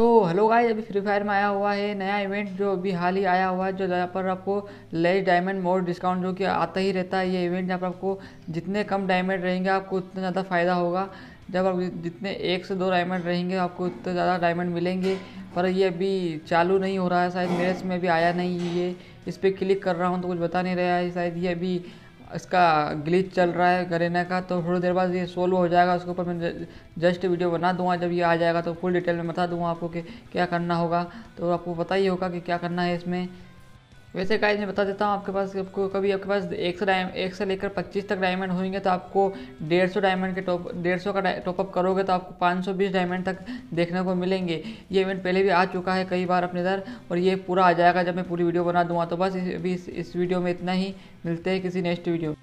तो hello guys अभी Free Fire में आया हुआ है, नया इवेंट जो अभी हाल ही आया हुआ है, जो जहाँ पर आपको लेस डायमंड मोर डिस्काउंट जो कि आता ही रहता है, ये इवेंट जहाँ पर आपको जितने कम डायमंड रहेंगे, आपको उतना ज़्यादा फ़ायदा होगा। जब आप जितने एक से दो डायमंड रहेंगे, आपको उतने ज़्यादा डायमंड मिलेंगे। पर ये अभी चालू नहीं हो रहा है, शायद मेरे में अभी आया नहीं ये, इस पर क्लिक कर रहा हूँ तो कुछ बता नहीं रहा है, शायद ये अभी इसका ग्लिच चल रहा है गरेना का तो थोड़ी देर बाद ये सोल्व हो जाएगा, उसके ऊपर मैं जस्ट वीडियो बना दूँगा, जब ये आ जाएगा तो फुल डिटेल में बता दूँगा आपको कि क्या करना होगा। तो आपको पता ही होगा कि क्या करना है इसमें। वैसे गाइज़ मैं बता देता हूँ आपके पास आपको कभी आपके पास एक सौ डायम एक से लेकर पच्चीस तक डायमंड होंगे तो आपको डेढ़ सौ डायमंड के टॉप डेढ़ सौ का टॉपअप करोगे तो आपको पाँच सौ बीस डायमंड तक देखने को मिलेंगे। ये इवेंट पहले भी आ चुका है कई बार अपने इधर और ये पूरा आ जाएगा जब मैं पूरी वीडियो बना दूँगा। तो बस इस, इस वीडियो में इतना ही। मिलते हैं किसी नेक्स्ट वीडियो